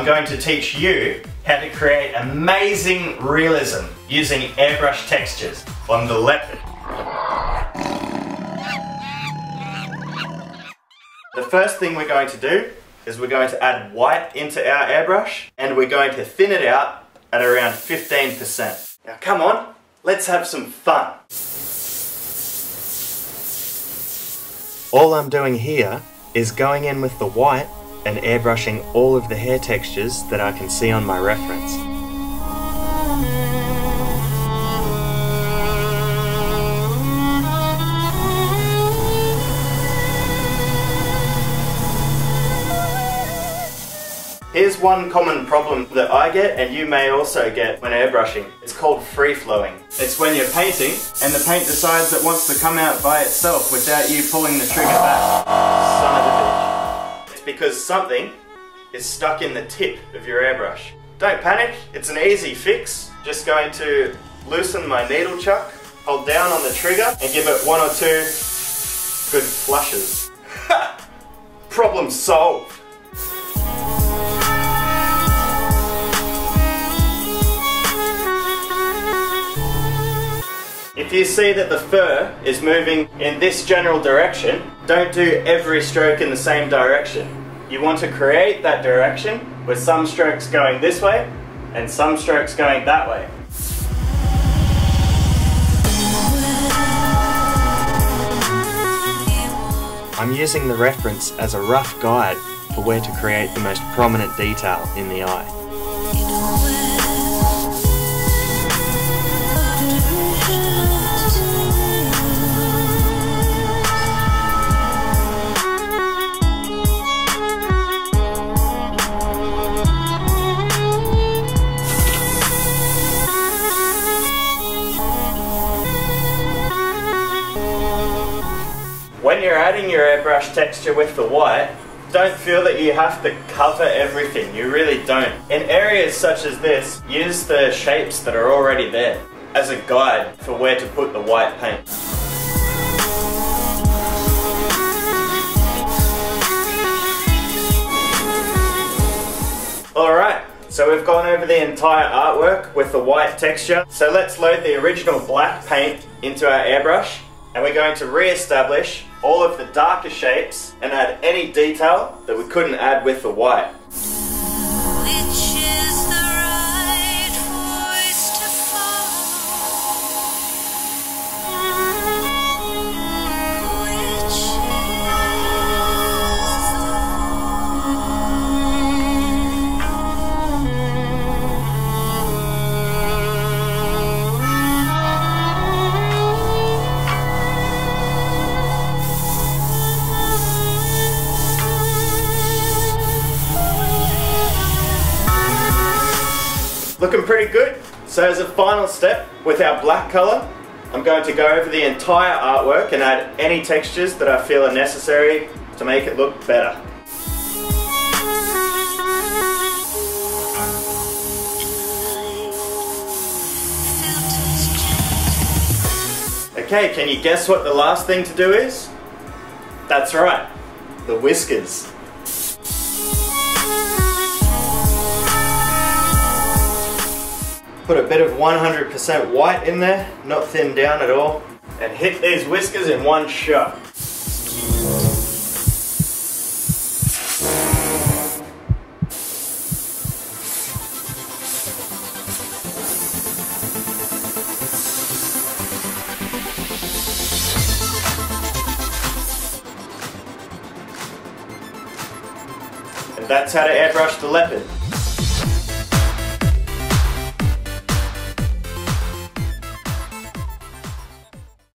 I'm going to teach you how to create amazing realism using airbrush textures on the leopard. The first thing we're going to do is we're going to add white into our airbrush and we're going to thin it out at around 15%. Now come on, let's have some fun. All I'm doing here is going in with the white and airbrushing all of the hair textures that I can see on my reference. Here's one common problem that I get and you may also get when airbrushing. It's called free flowing. It's when you're painting and the paint decides it wants to come out by itself without you pulling the trigger back. Because something is stuck in the tip of your airbrush. Don't panic, it's an easy fix. Just going to loosen my needle chuck, hold down on the trigger and give it one or two good flushes. Problem solved. If you see that the fur is moving in this general direction, don't do every stroke in the same direction. You want to create that direction with some strokes going this way and some strokes going that way. I'm using the reference as a rough guide for where to create the most prominent detail in the eye. When you're adding your airbrush texture with the white, don't feel that you have to cover everything, you really don't. In areas such as this, use the shapes that are already there as a guide for where to put the white paint. Alright, so we've gone over the entire artwork with the white texture. So let's load the original black paint into our airbrush and we're going to re-establish all of the darker shapes and add any detail that we couldn't add with the white. Looking pretty good. So as a final step, with our black colour, I'm going to go over the entire artwork and add any textures that I feel are necessary to make it look better. Okay, can you guess what the last thing to do is? That's right, the whiskers. Put a bit of 100% white in there, not thinned down at all, and hit these whiskers in one shot. And that's how to airbrush the leopard.